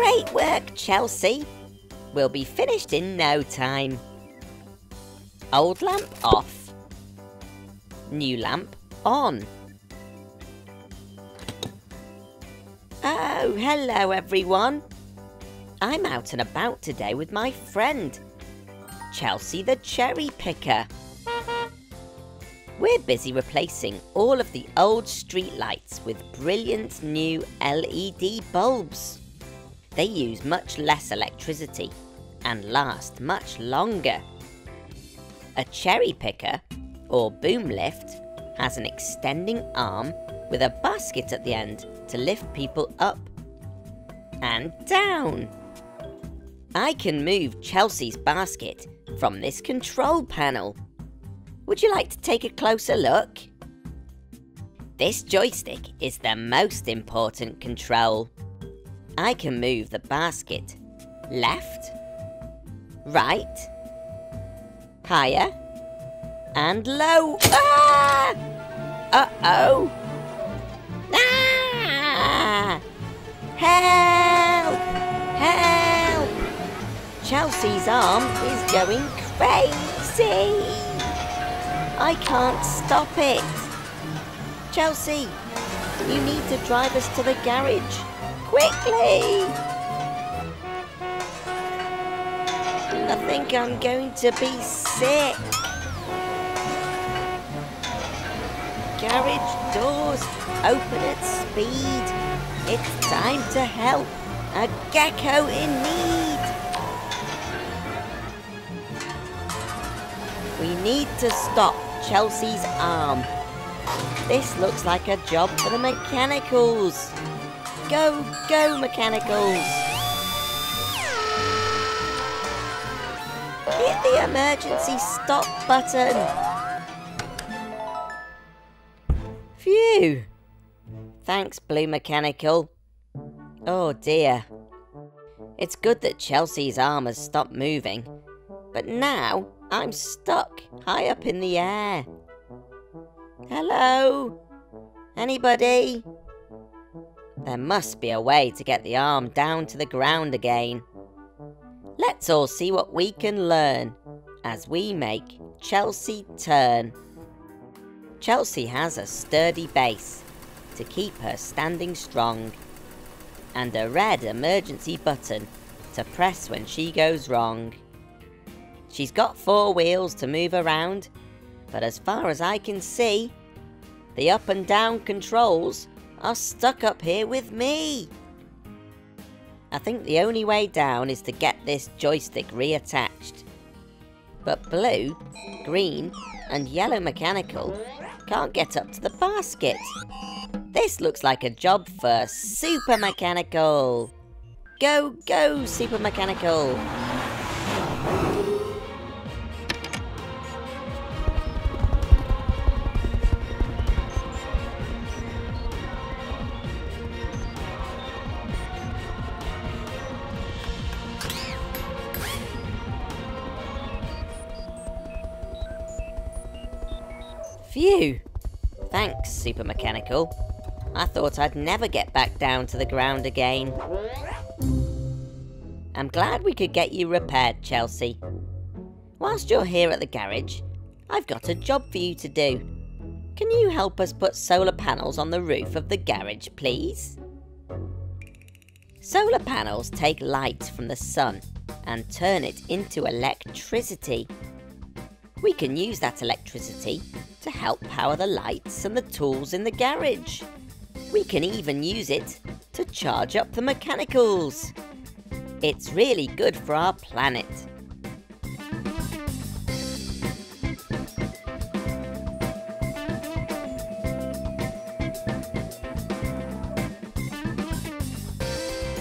Great work, Chelsea. We'll be finished in no time. Old lamp off. New lamp on. Oh, hello everyone. I'm out and about today with my friend, Chelsea the cherry picker. We're busy replacing all of the old street lights with brilliant new LED bulbs. They use much less electricity and last much longer. A cherry picker, or boom lift, has an extending arm with a basket at the end to lift people up and down. I can move Chelsea's basket from this control panel. Would you like to take a closer look? This joystick is the most important control. I can move the basket left, right, higher, and low. Ah! Uh-oh. Ah! Help! Help! Chelsea's arm is going crazy. I can't stop it. Chelsea, you need to drive us to the garage. Quickly! I think I'm going to be sick. Garage doors open at speed. It's time to help a gecko in need. We need to stop Chelsea's arm. This looks like a job for the mechanicals. Go, go, mechanicals! Hit the emergency stop button! Phew! Thanks, Blue Mechanical. Oh dear. It's good that Chelsea's arm has stopped moving, but now I'm stuck high up in the air. Hello? Anybody? There must be a way to get the arm down to the ground again. Let's all see what we can learn as we make Chelsea turn. Chelsea has a sturdy base to keep her standing strong and a red emergency button to press when she goes wrong. She's got four wheels to move around, but as far as I can see, the up and down controls are stuck up here with me. I think the only way down is to get this joystick reattached. But blue, green and yellow mechanical can't get up to the basket. This looks like a job for Super Mechanical. Go, go, Super Mechanical. Phew! Thanks, Super Mechanical. I thought I'd never get back down to the ground again. I'm glad we could get you repaired, Chelsea. Whilst you're here at the garage, I've got a job for you to do. Can you help us put solar panels on the roof of the garage, please? Solar panels take light from the sun and turn it into electricity. We can use that electricity to help power the lights and the tools in the garage. We can even use it to charge up the mechanicals. It's really good for our planet.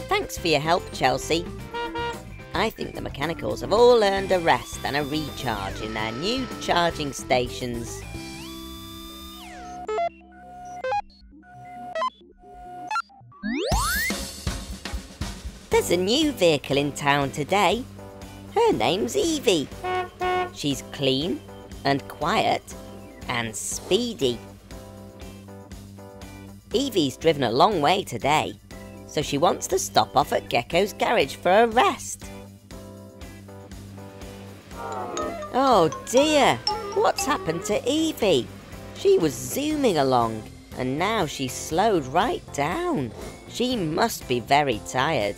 Thanks for your help, Chelsea. I think the mechanicals have all earned a rest and a recharge in their new charging stations. There's a new vehicle in town today. Her name's Evie. She's clean and quiet and speedy. Evie's driven a long way today, so she wants to stop off at Gecko's garage for a rest. Oh dear, what's happened to Evie? She was zooming along, and now she's slowed right down. She must be very tired.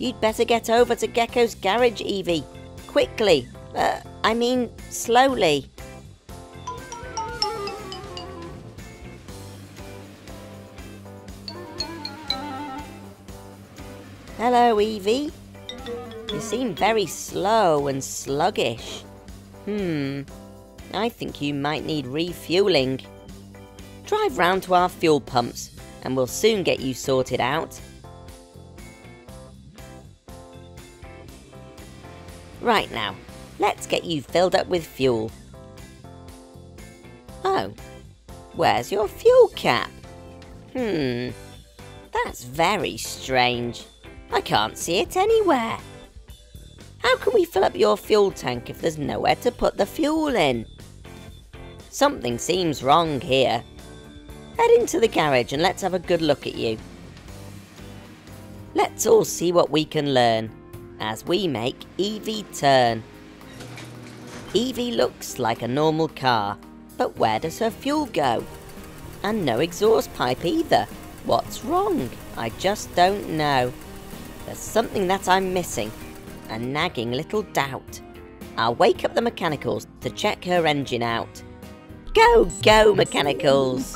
You'd better get over to Gecko's garage, Evie. Quickly. Uh, I mean, slowly. Hello, Evie. You seem very slow and sluggish. Hmm, I think you might need refueling. Drive round to our fuel pumps and we'll soon get you sorted out. Right now, let's get you filled up with fuel. Oh, where's your fuel cap? Hmm, that's very strange. I can't see it anywhere. How can we fill up your fuel tank if there's nowhere to put the fuel in? Something seems wrong here. Head into the garage and let's have a good look at you. Let's all see what we can learn as we make Evie turn. Evie looks like a normal car, but where does her fuel go? And no exhaust pipe either. What's wrong? I just don't know. There's something that I'm missing. A nagging little doubt. I'll wake up the mechanicals to check her engine out. Go, go, mechanicals!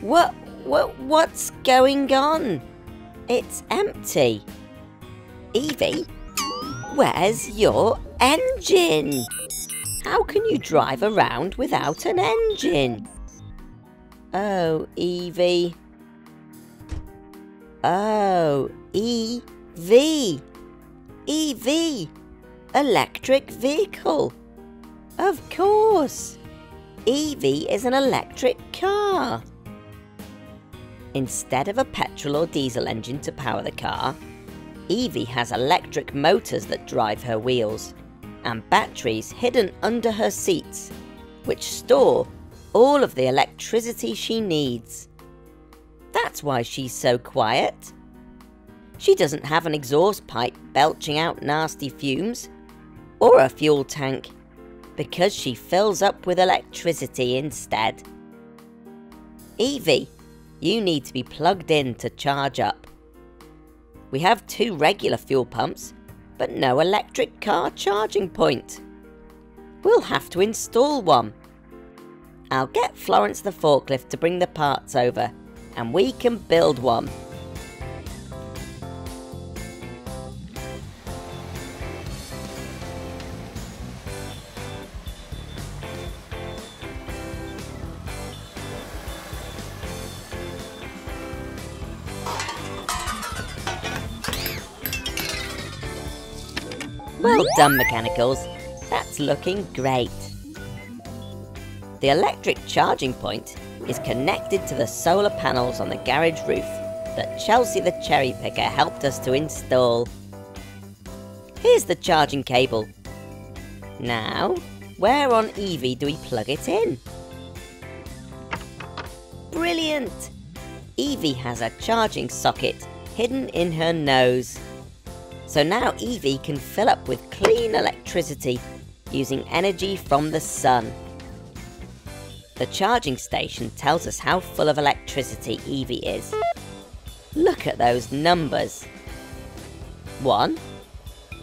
What, what, what's going on? It's empty. Evie, where's your engine? How can you drive around without an engine? Oh, Evie. Oh, EV. EV. Electric vehicle. Of course. EV is an electric car. Instead of a petrol or diesel engine to power the car, Evie has electric motors that drive her wheels and batteries hidden under her seats, which store all of the electricity she needs. That's why she's so quiet. She doesn't have an exhaust pipe belching out nasty fumes, or a fuel tank, because she fills up with electricity instead. Evie, you need to be plugged in to charge up. We have two regular fuel pumps but no electric car charging point. We'll have to install one. I'll get Florence the forklift to bring the parts over and we can build one. Well done, Mechanicals. That's looking great. The electric charging point is connected to the solar panels on the garage roof that Chelsea the cherry picker helped us to install. Here's the charging cable. Now, where on Evie do we plug it in? Brilliant! Evie has a charging socket hidden in her nose. So now Evie can fill up with clean electricity using energy from the sun. The charging station tells us how full of electricity Evie is. Look at those numbers. One,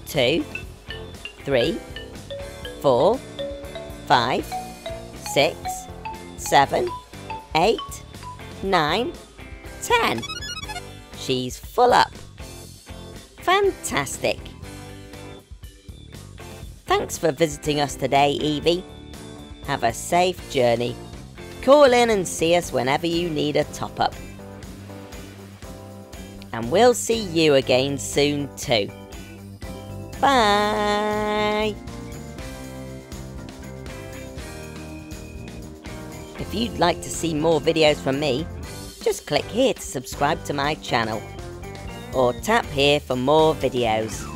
two, three, four, five, six, seven, eight, nine, ten. She's full up. Fantastic! Thanks for visiting us today, Evie. Have a safe journey. Call in and see us whenever you need a top up. And we'll see you again soon too. Bye! If you'd like to see more videos from me, just click here to subscribe to my channel or tap here for more videos.